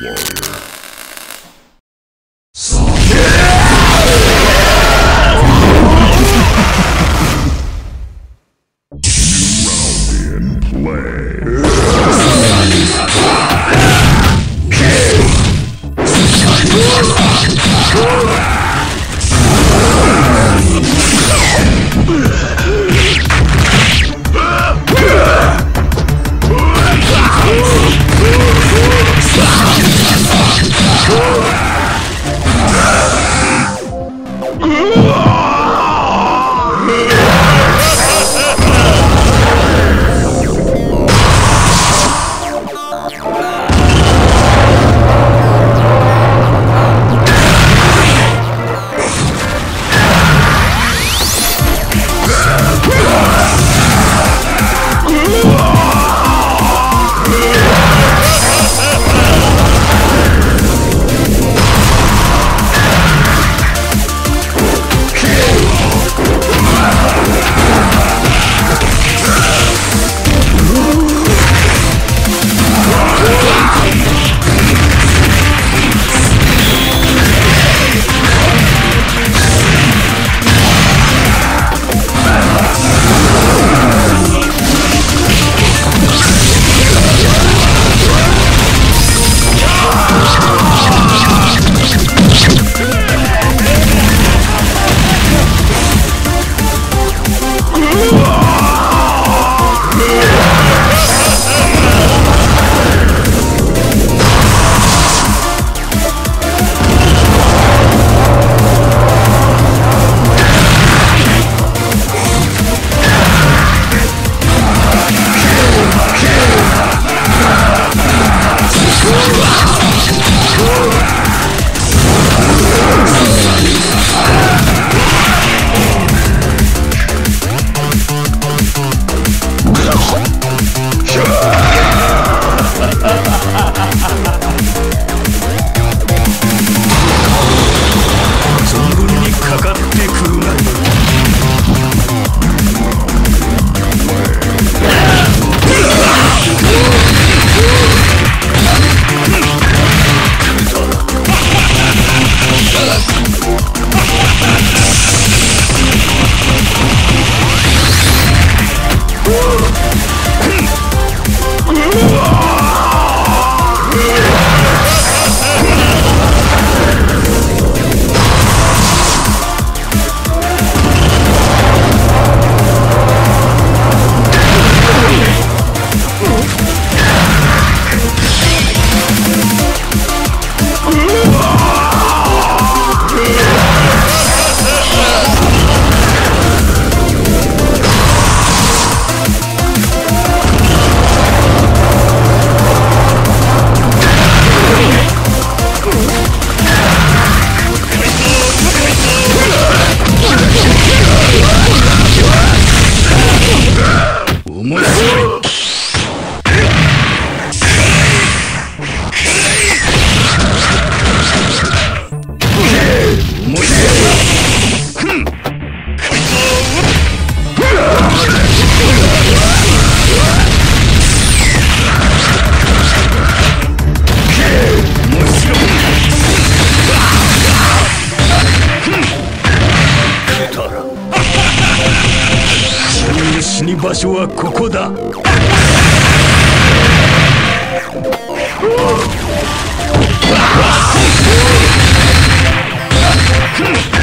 Warrior. くら。君の死に場所はここだ。うわっ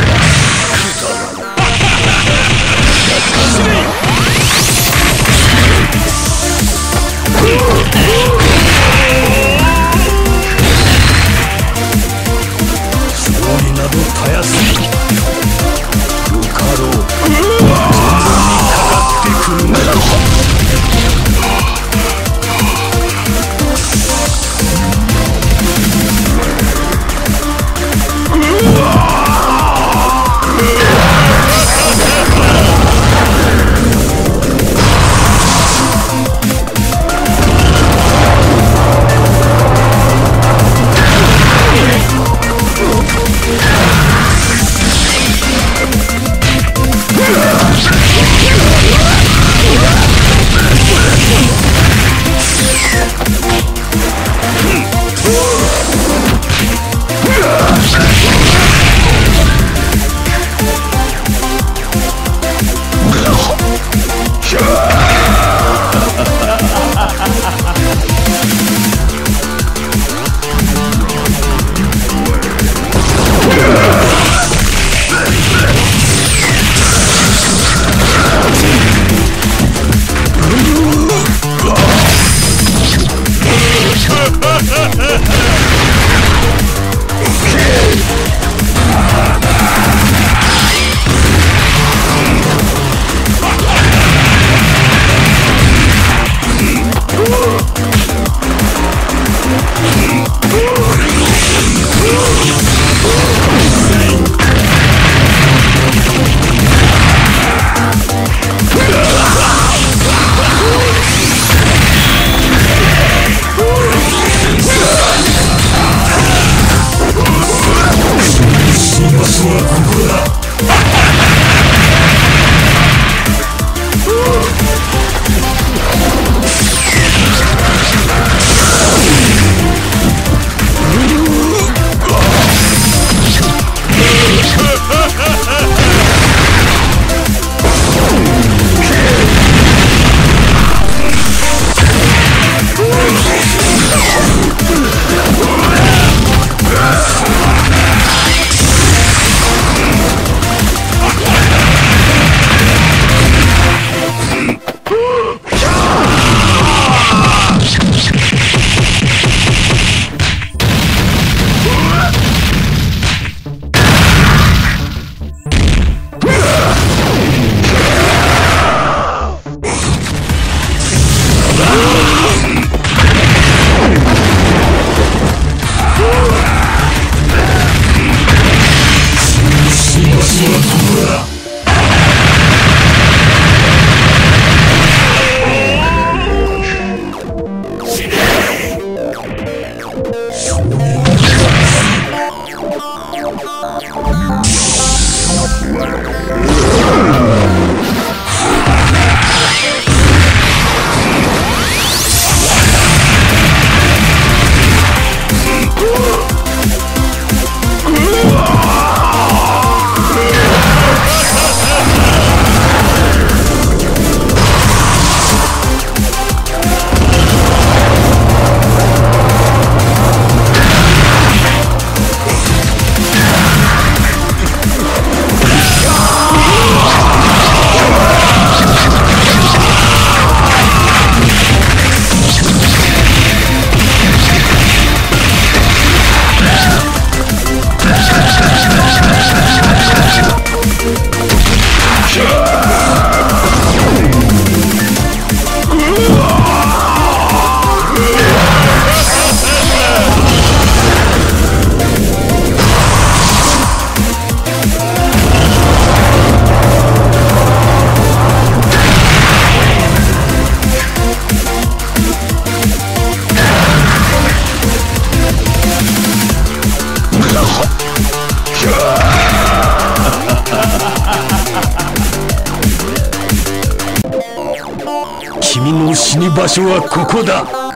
場所はここだ。